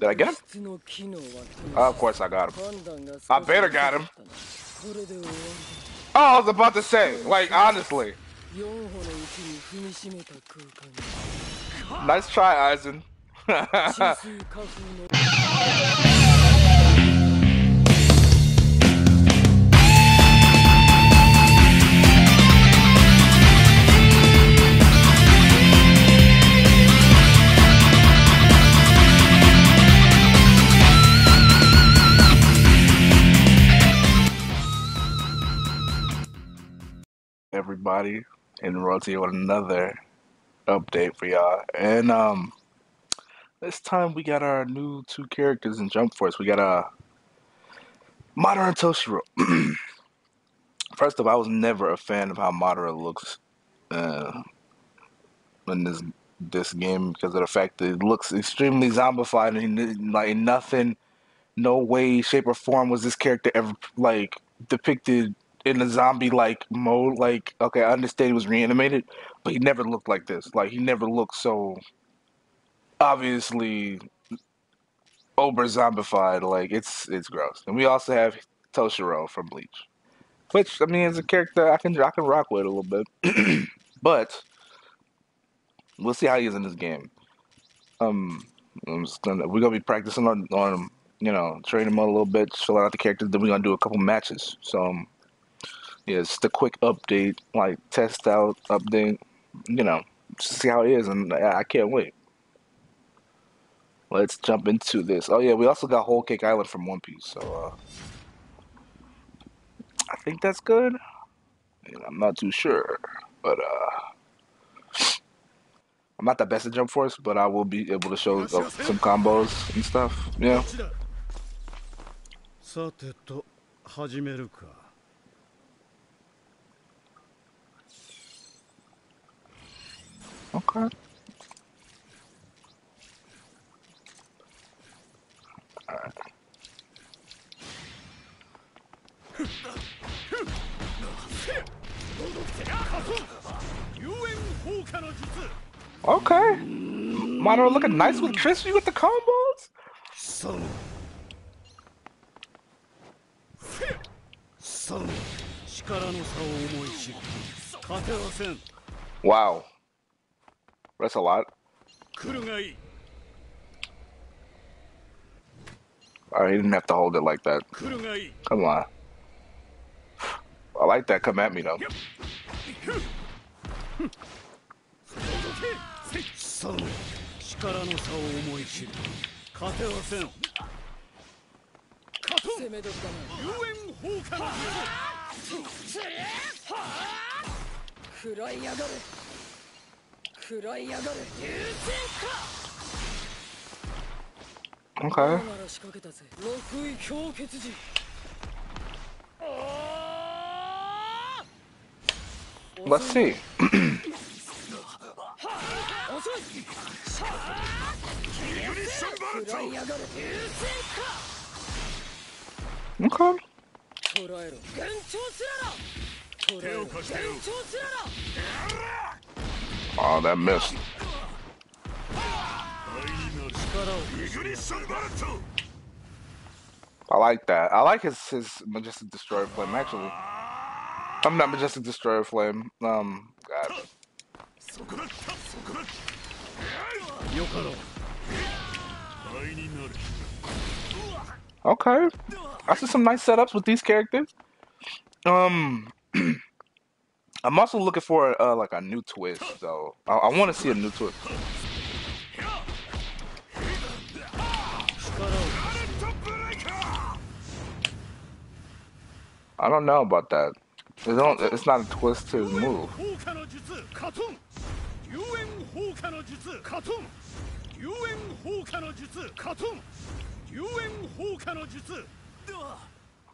Did I get him? Oh, of course I got him. I better got him. Oh, I was about to say, like, honestly. Nice try, Aizen. everybody Hidden Royalty with another update for y'all. And um this time we got our new two characters in Jump Force. We got uh Madara and Toshiro. First of all, I was never a fan of how Madara looks uh, in this this game because of the fact that it looks extremely zombified and like nothing, no way, shape, or form was this character ever like depicted in a zombie like mode. Like, okay, I understand he was reanimated, but he never looked like this. Like, he never looked so obviously over zombified. Like, it's it's gross. And we also have Toshiro from Bleach, which I mean is a character I can I can rock with a little bit, but we'll see how he is in this game. Um, gonna, we're gonna be practicing on on you know training him a little bit, fill out the characters. Then we're gonna do a couple matches. So. Um, just a quick update, like test out update, you know, see how it is, and I can't wait. Let's jump into this. Oh yeah, we also got Whole Cake Island from One Piece, so uh, I think that's good. I'm not too sure, but uh, I'm not the best at Jump Force, but I will be able to show uh, some combos and stuff. Yeah. Okay. Okay. Mono looking nice with crispy with the combos. So. Wow. That's a lot. Alright, he didn't have to hold it like that. Come on. I like that. Come at me, though. 食らいやがる友人か。OK 仕掛けたぜ。六位 Okay. えろ。すをす Oh, that missed. I like that. I like his his majestic destroyer flame. Actually, I'm not majestic destroyer flame. Um, God. Okay, I see some nice setups with these characters. Um. I'm also looking for uh, like a new twist, so I, I want to see a new twist. I don't know about that. It don't, it's not a twist to his move.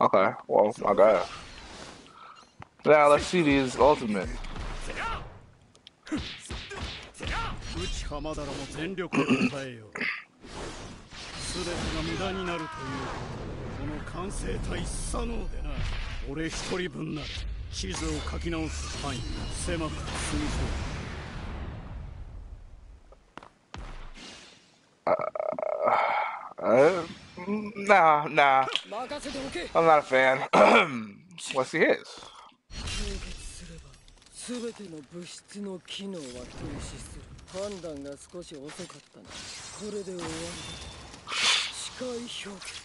Okay, well, I got it. Now let's see these ultimate. Uh, uh, uh, uh nah, nah. I'm not a fan. What's he his? 全ての物質の機能は停止する。判断が少し遅かったなこれで終わり。だ視界氷結。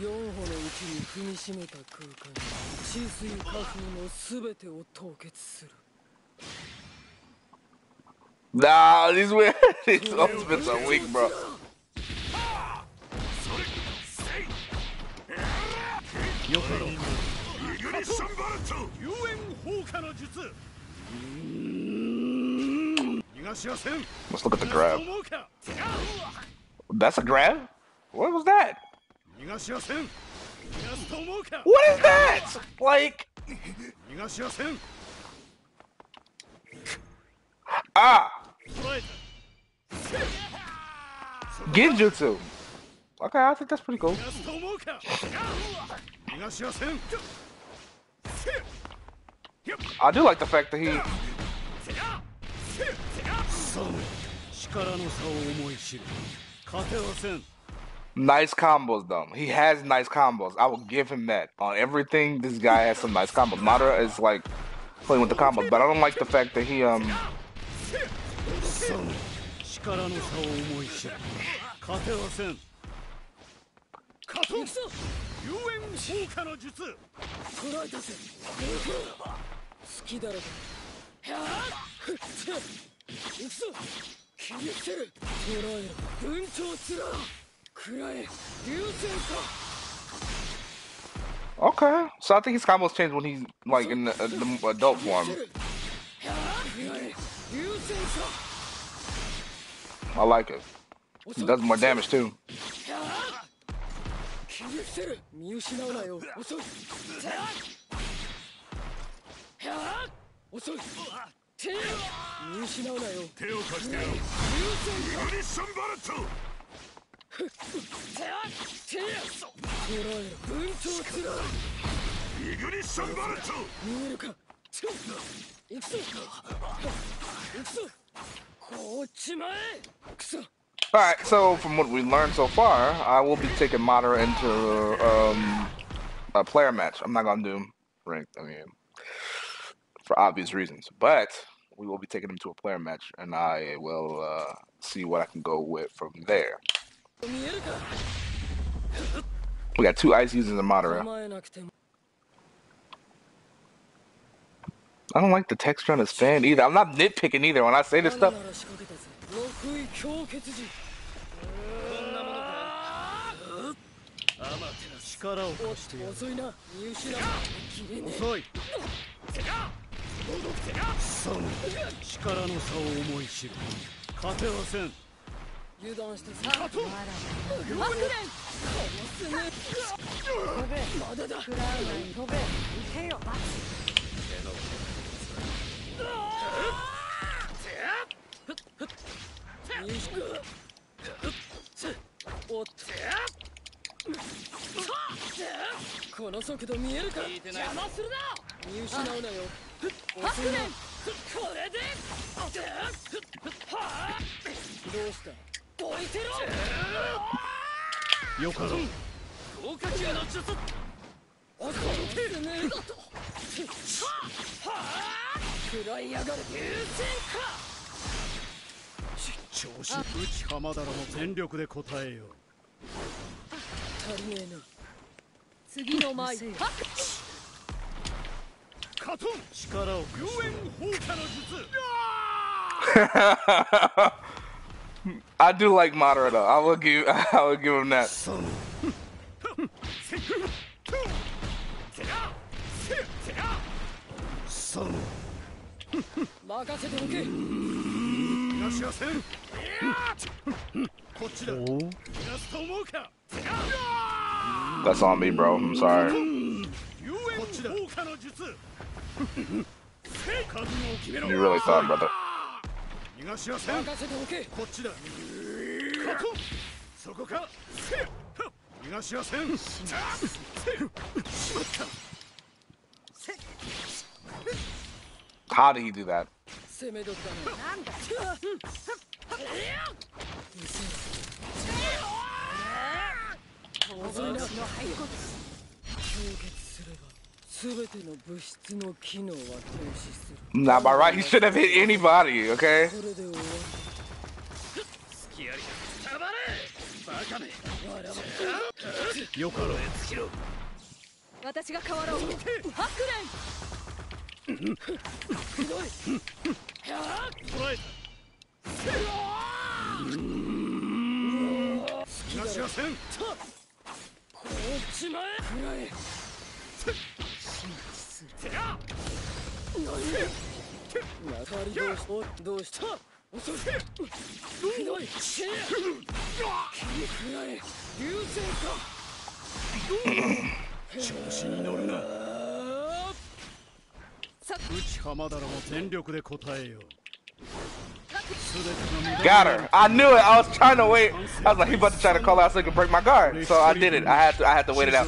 4歩のうちに踏みしめた空間に。止水花風の全てを凍結する。Nah, these weird. These ultimates are weak, bro. よ Let's look at the grab. That's a grab? What was that? What is that? Like... Ah! Genjutsu! Okay, I think that's pretty cool. I do like the fact that he. Nice combos though. He has nice combos. I will give him that. On everything, this guy has some nice combos. Madara is like playing with the combos, but I don't like the fact that he um. きだろうがはぁふっつ行くぞ切り捨てる捕らえろ文鳥つら食らえ流星か okay. So I think his combos change when he's like in the, uh, the adult form. 食らえ流星か I like it. He does more damage too. Alright, so from what we learned so far, I will be taking Madara into um, a player match. I'm not gonna do ranked. I mean, for obvious reasons. But we will be taking him to a player match, and I will uh, see what I can go with from there. We got two ice users in Madara. I don't like the texture on his fan either. I'm not nitpicking either when I say this stuff. その力の差を思い知る勝てません油断してさあとまだ無白このまだだ食らうな飛べ行けよバっとこの速度見えるか邪魔するな見失うなよよかろう豪華級の術おっとねえだと食らいやがる流星か調子内浜田らの全力で応えよう足りねえな次の前カトン I do like Madara. though. I will give I will give him that. That's on me, bro. I'm sorry. 遊園放火の術覚悟を決めろ You really thought, brother. 逃がしやせん任せておけこっちだカトンそこか逃がしやせんしまった How did he do that? 攻め時だななんだ 遅いな氷結すれば全ての物質の機能は停止する Nah, by right, he should have hit anybody. Okay. 中割りどうしおどうした遅いくらえ死ねくらえ流星調子に乗るなさ内浜田らも全力で答えよう全ての無駄 Got her. I knew it. I was trying to wait. I was like, he about to try to call out so he could break my guard. So I did it. I had to. I had to wait it out.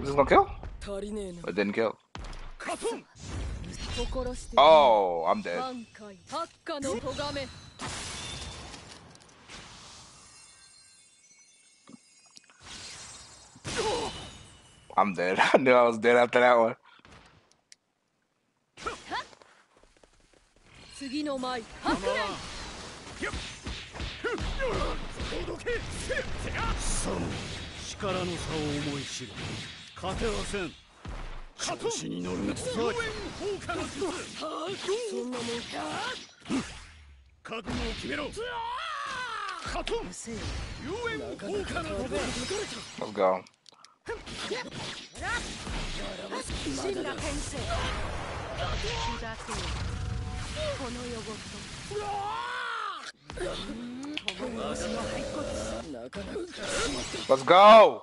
Is this gonna kill? It didn't kill. Oh, I'm dead. I'm dead. I knew I was dead after that one. 勝てません。調子に乗るな応援火の術さあそんなもんか覚悟を決めろ。勝とう応援放火の術 Let's go このと Let's go!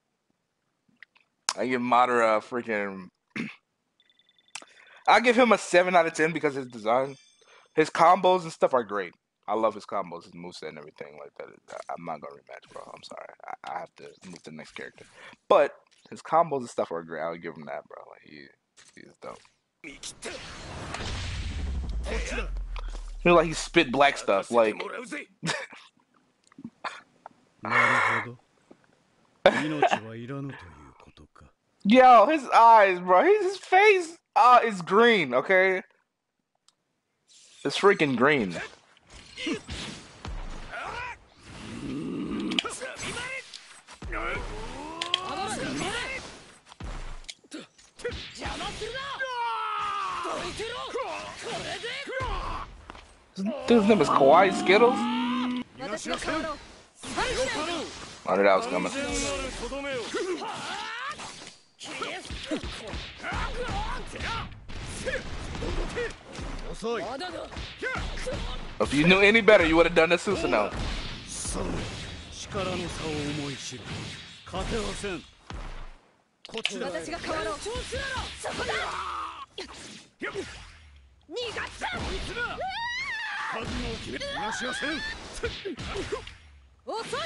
I give Madara a freaking. I give him a seven out of ten because his design, his combos and stuff are great. I love his combos, his moveset and everything like that. I'm not gonna rematch, bro. I'm sorry. I, I have to move to the next character. But his combos and stuff are great. I'll give him that, bro. Like he, he's dope. He's Feel like he spit black stuff, like. Yo, his eyes, bro. His, his face uh, is green, okay? It's freaking green. Dude's name is Kawaii Skittles? I knew that was coming. If you knew any better, you would have done the Susanoo. サム力の差を思い知る。勝てはせん。こっちだ私が変わろう。そこだ。逃がした覚悟を決め逃がしはせん。遅いわ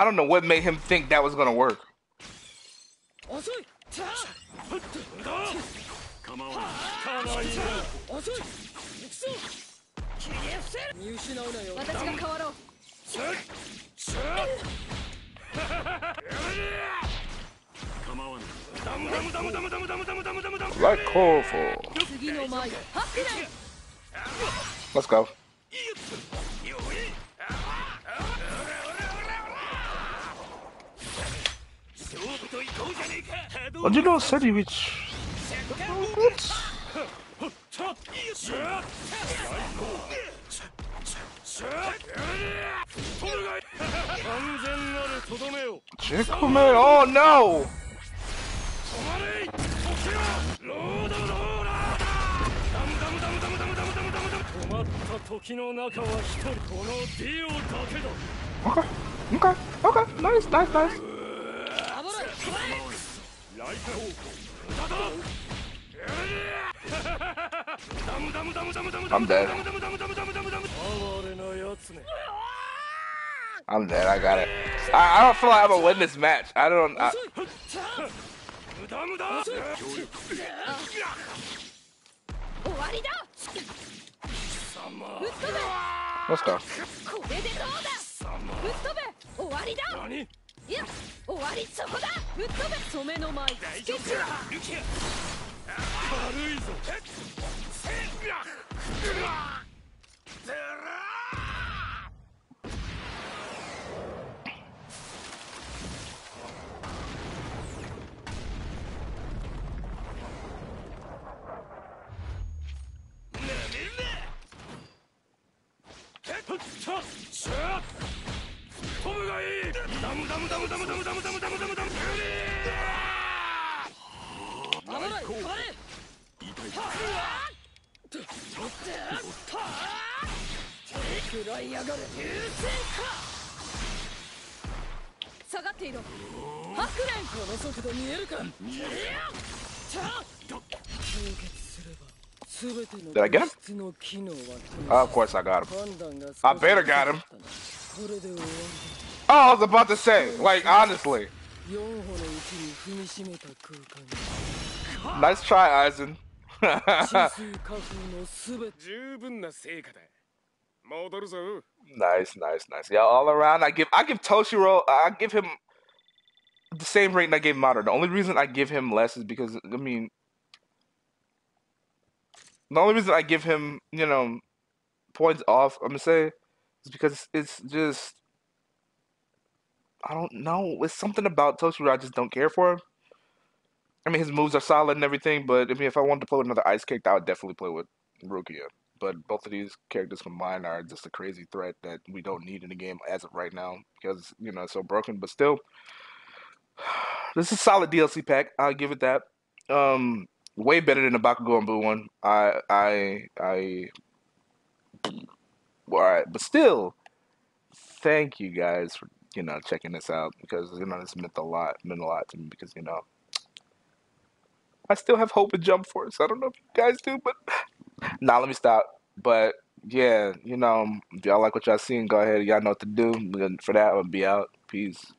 I don't know what made him think that was gonna work. Like Let's go. Angelo Serjevic. What? Checkmate! Oh no! Okay. Okay. Okay. Nice. Nice. Nice. I'm dead. I'm dead. I got it. I, I don't feel like I'm gonna win this match. I don't. I... Let's go. 終わりそこだ。ぶっ飛べ染めの舞スケッチいぞ。Did I get him? Uh, of course I got him. I better got him. Oh, I was about to say, like, honestly. Nice try, Aizen. nice, nice, nice. Yeah, all around, I give I give Toshiro, I give him the same rating I gave Mater. The only reason I give him less is because I mean, the only reason I give him, you know, points off. I'm gonna say is because it's just I don't know. It's something about Toshiro I just don't care for. I mean, his moves are solid and everything, but I mean, if I wanted to play with another ice cake, I would definitely play with Rukia. But both of these characters combined are just a crazy threat that we don't need in the game as of right now because you know it's so broken. But still, this is a solid DLC pack. I'll give it that. Um, way better than the Bakugo and Buu one. I I I. All right, but still, thank you guys for you know checking this out because you know this meant a lot meant a lot to me because you know I still have hope in Jump Force. I don't know if you guys do, but nah, let me stop. But yeah, you know, if y'all like what y'all seen, go ahead. Y'all know what to do. For that, gonna be out. Peace.